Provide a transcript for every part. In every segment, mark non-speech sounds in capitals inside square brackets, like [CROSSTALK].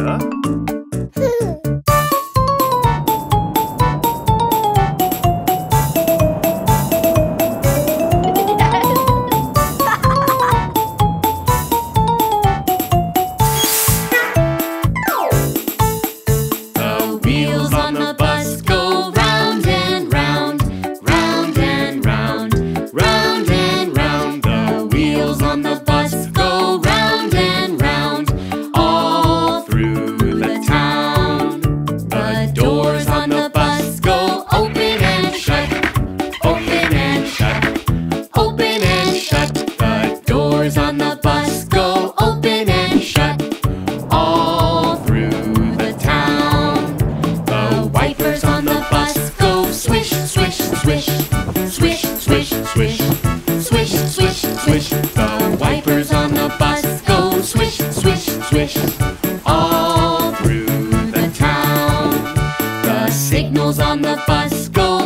¿verdad? The bus go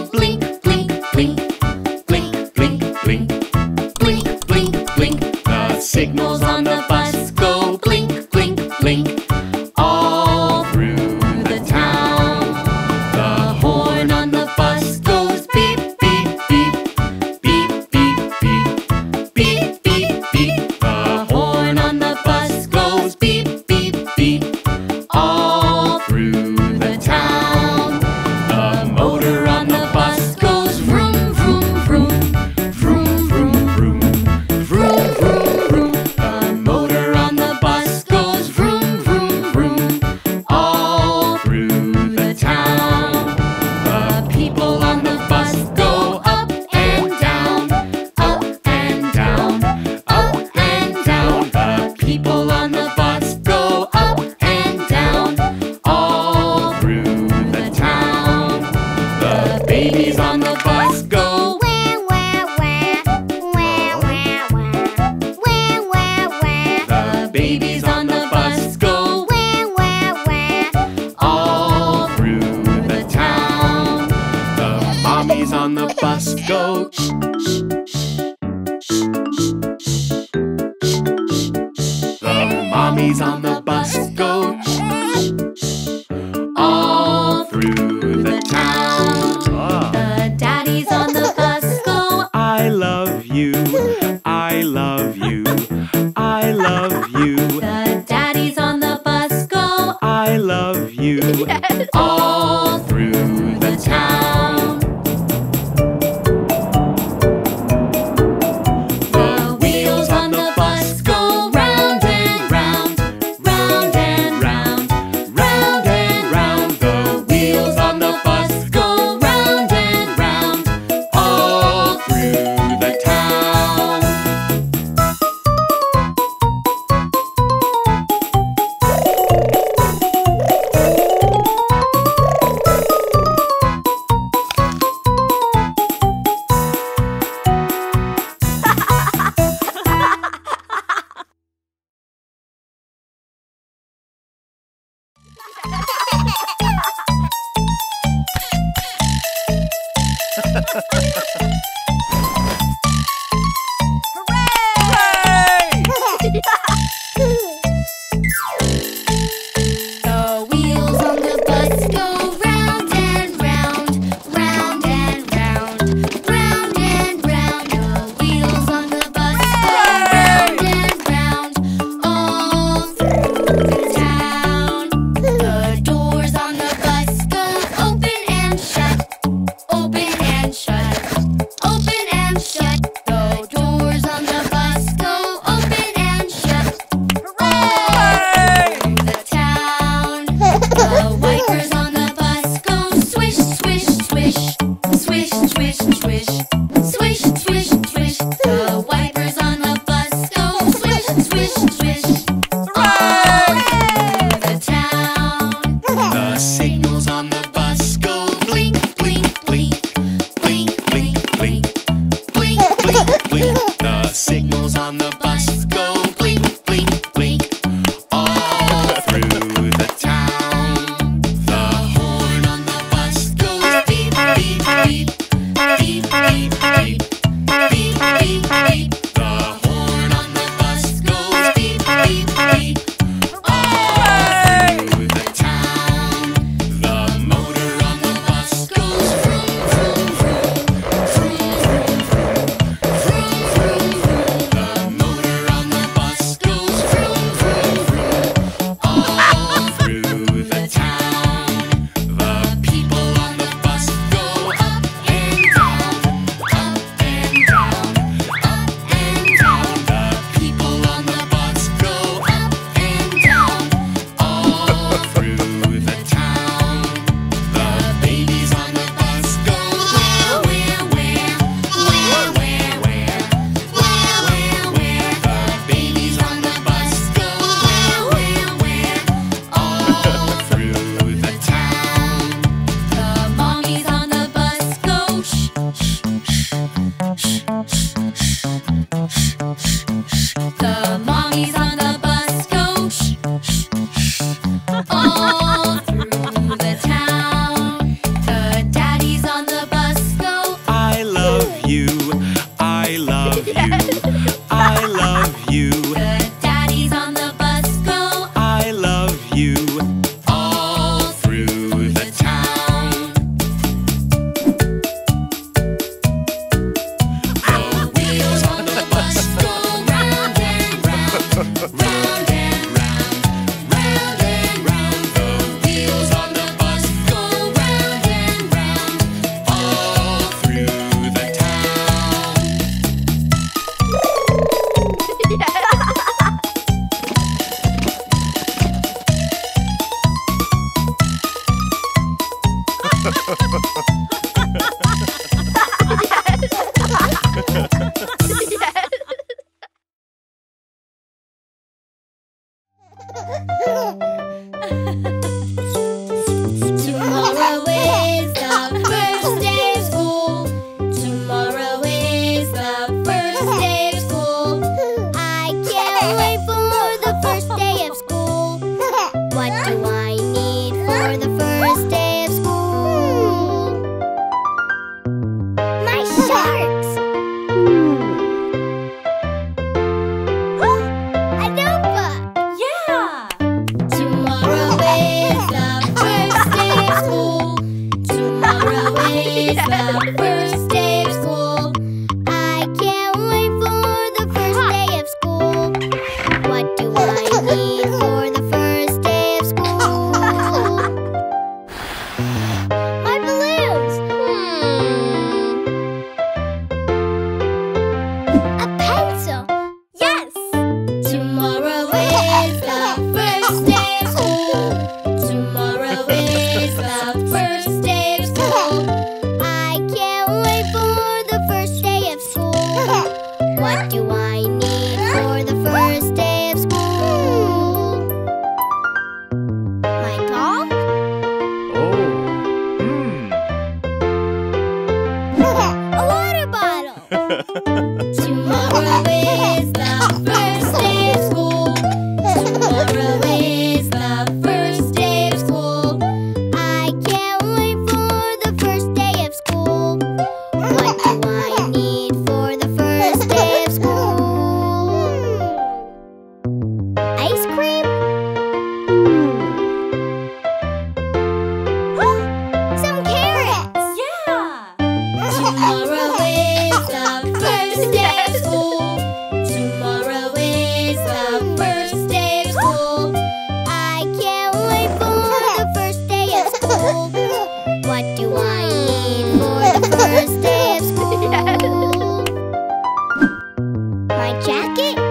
jacket?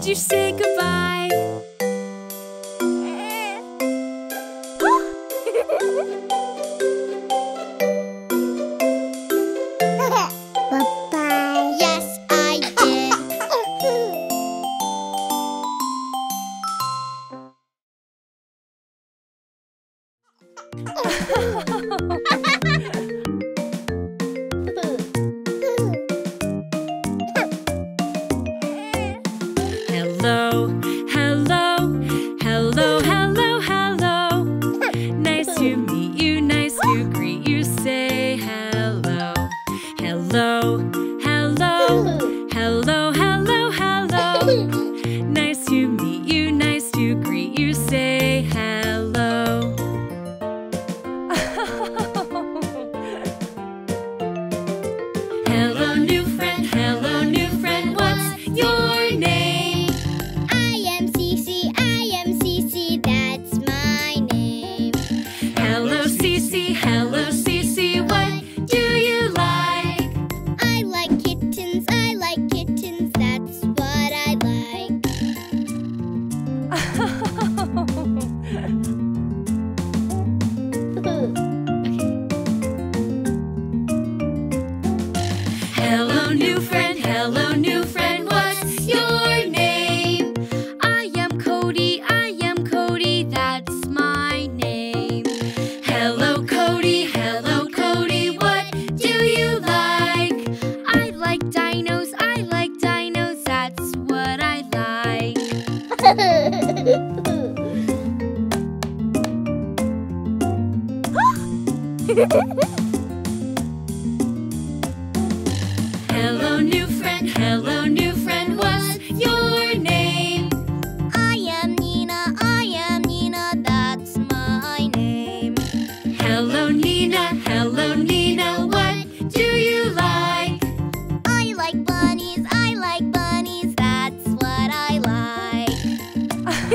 Did you say goodbye?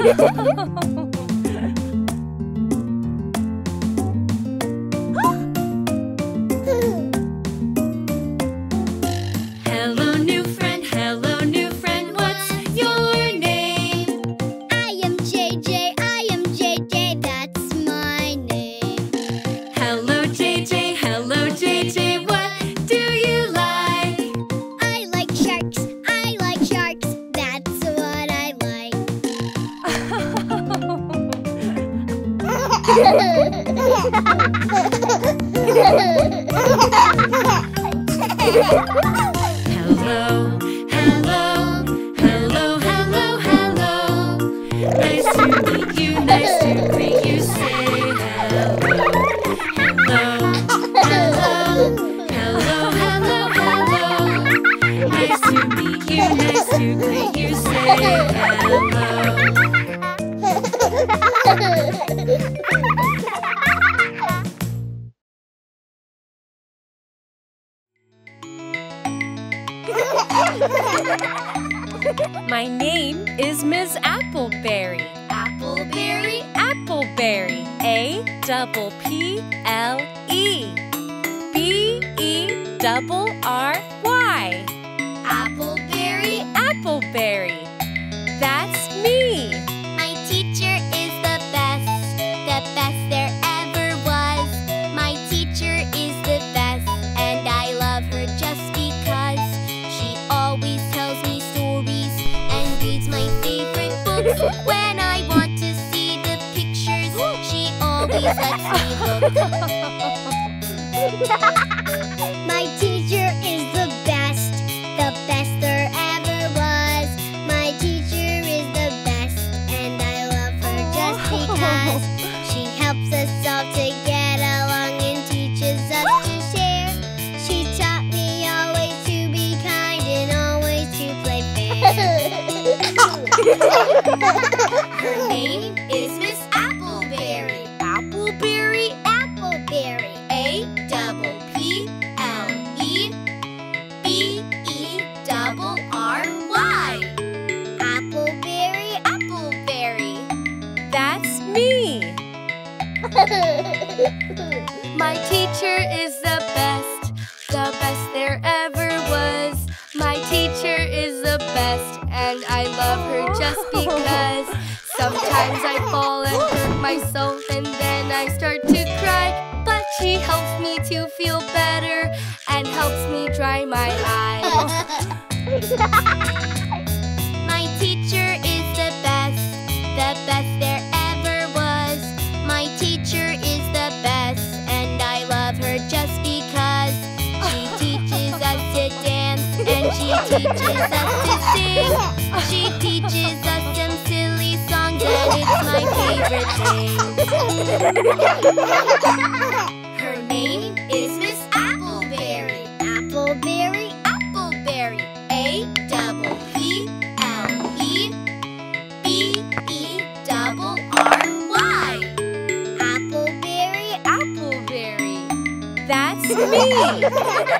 Yeah. [LAUGHS] [LAUGHS] My name is Ms. Appleberry. Appleberry? Appleberry. A double P L E. B E double R Y. Appleberry? Appleberry. That's me. When I want to see the pictures, she always lets me look. [LAUGHS] Ha ha ha! Yeah.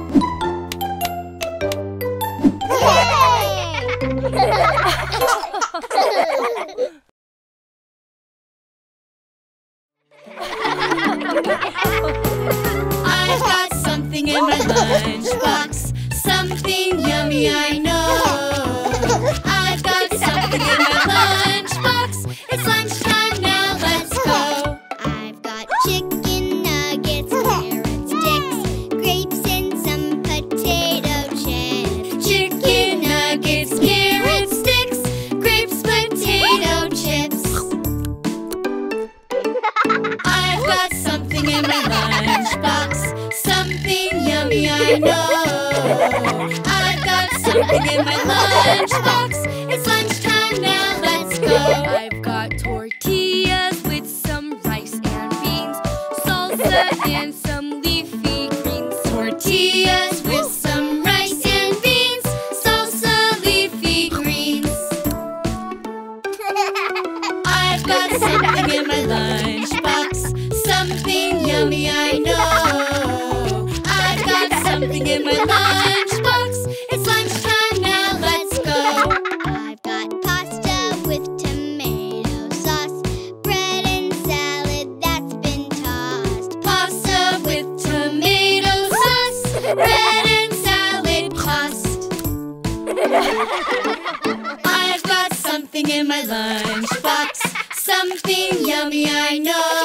something yummy I know.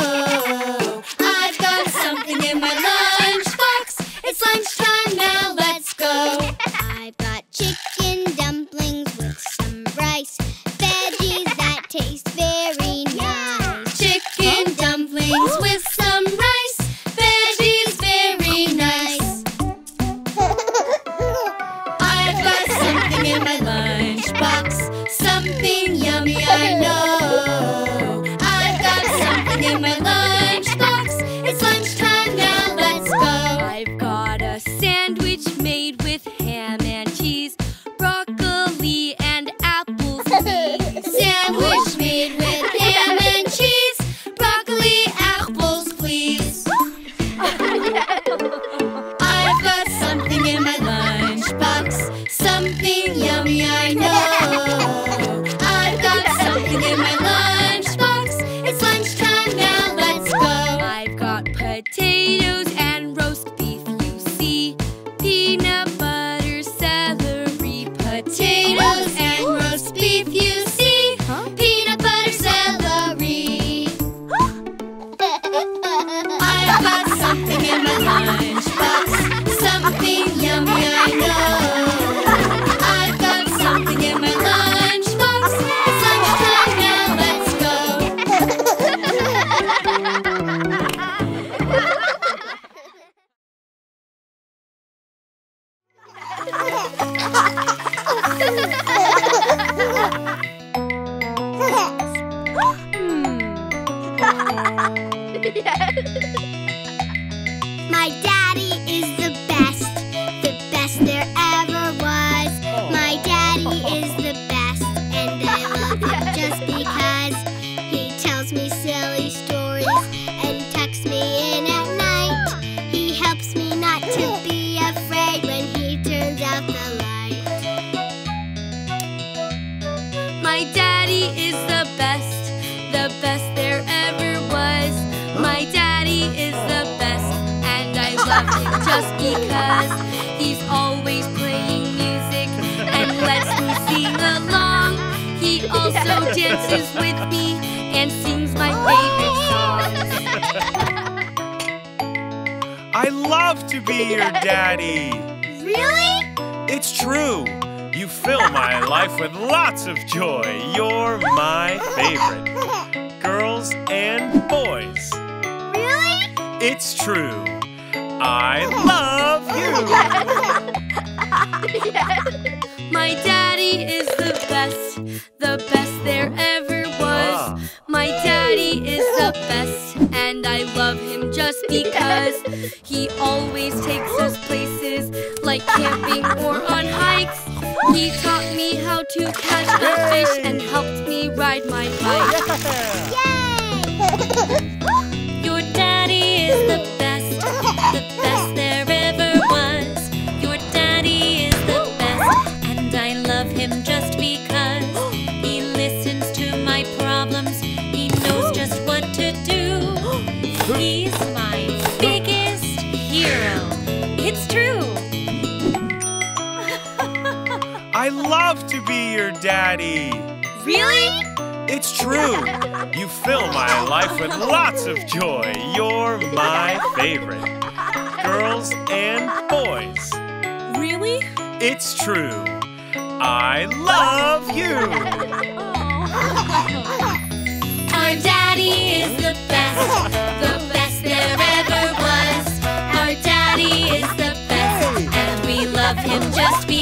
Just because he's always playing music and lets me sing along. He also dances with me and sings my favorite oh. songs. I love to be your daddy. Really? It's true. You fill my life with lots of joy. You're my favorite. Girls and boys. Really? It's true. I love you. [LAUGHS] My daddy is the best, the best there ever was. Ah. My daddy is the best, and I love him just because he always takes us places like camping or on hikes. He taught me how to catch a fish and helped me ride my bike. Your [LAUGHS] true. You fill my life with lots of joy. You're my favorite. Girls and boys. Really? It's true. I love you. Our daddy is the best, the best there ever was. Our daddy is the best, and we love him just because.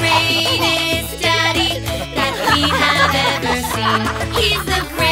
greatest daddy that we have ever seen. He's the greatest.